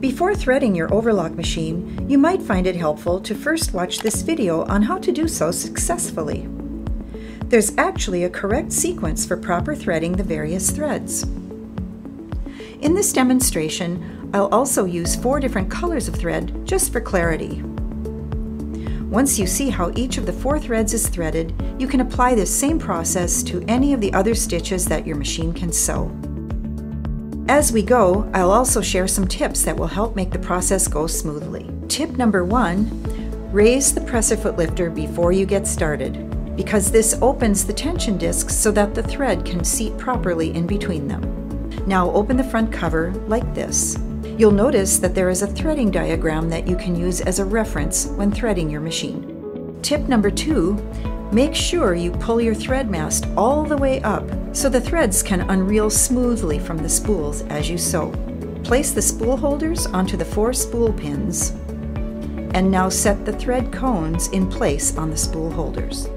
Before threading your overlock machine, you might find it helpful to first watch this video on how to do so successfully. There's actually a correct sequence for proper threading the various threads. In this demonstration, I'll also use four different colors of thread just for clarity. Once you see how each of the four threads is threaded, you can apply this same process to any of the other stitches that your machine can sew. As we go, I'll also share some tips that will help make the process go smoothly. Tip number one, raise the presser foot lifter before you get started, because this opens the tension discs so that the thread can seat properly in between them. Now open the front cover like this. You'll notice that there is a threading diagram that you can use as a reference when threading your machine. Tip number two, make sure you pull your thread mast all the way up so the threads can unreel smoothly from the spools as you sew. Place the spool holders onto the four spool pins and now set the thread cones in place on the spool holders.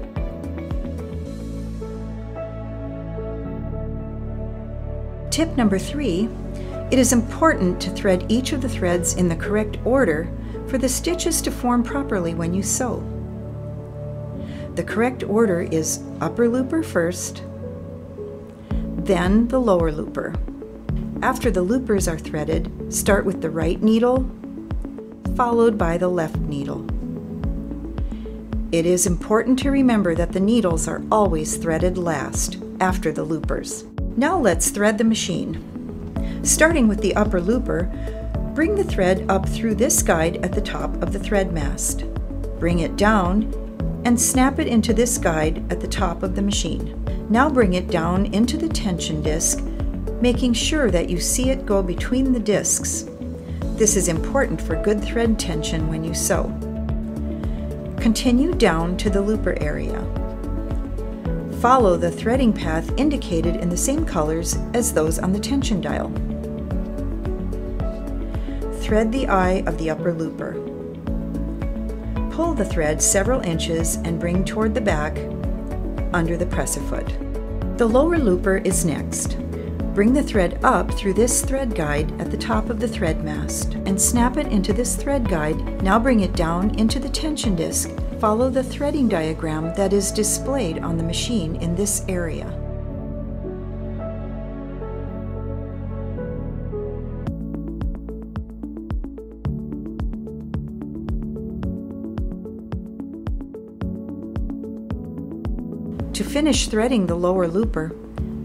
Tip number three, it is important to thread each of the threads in the correct order for the stitches to form properly when you sew. The correct order is upper looper first, then the lower looper. After the loopers are threaded, start with the right needle, followed by the left needle. It is important to remember that the needles are always threaded last, after the loopers. Now let's thread the machine. Starting with the upper looper, bring the thread up through this guide at the top of the thread mast. Bring it down and snap it into this guide at the top of the machine. Now bring it down into the tension disc, making sure that you see it go between the discs. This is important for good thread tension when you sew. Continue down to the looper area. Follow the threading path indicated in the same colors as those on the tension dial. Thread the eye of the upper looper. Pull the thread several inches and bring toward the back under the presser foot. The lower looper is next. Bring the thread up through this thread guide at the top of the thread mast and snap it into this thread guide. Now bring it down into the tension disc. Follow the threading diagram that is displayed on the machine in this area. To finish threading the lower looper,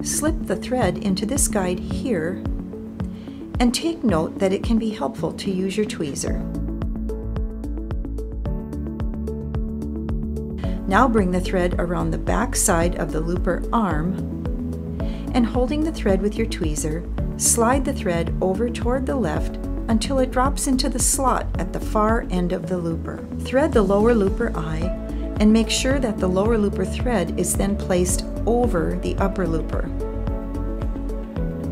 slip the thread into this guide here and take note that it can be helpful to use your tweezer. Now bring the thread around the back side of the looper arm and holding the thread with your tweezer, slide the thread over toward the left until it drops into the slot at the far end of the looper. Thread the lower looper eye and make sure that the lower looper thread is then placed over the upper looper.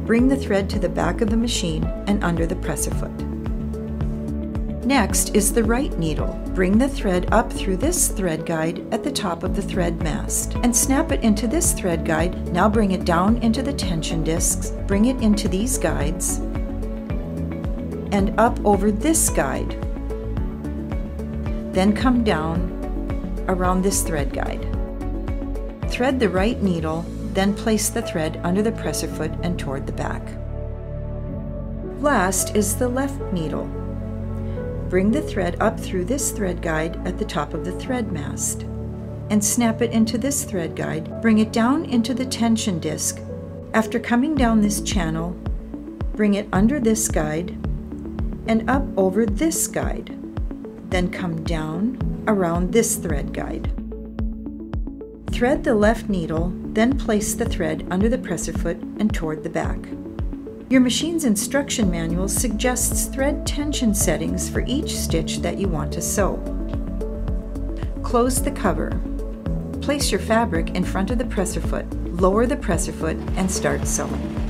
Bring the thread to the back of the machine and under the presser foot. Next is the right needle. Bring the thread up through this thread guide at the top of the thread mast and snap it into this thread guide. Now bring it down into the tension discs, bring it into these guides, and up over this guide. Then come down around this thread guide. Thread the right needle, then place the thread under the presser foot and toward the back. Last is the left needle. Bring the thread up through this thread guide at the top of the thread mast and snap it into this thread guide. Bring it down into the tension disc. After coming down this channel, bring it under this guide and up over this guide. Then come down around this thread guide. Thread the left needle, then place the thread under the presser foot and toward the back. Your machine's instruction manual suggests thread tension settings for each stitch that you want to sew. Close the cover. Place your fabric in front of the presser foot, lower the presser foot, and start sewing.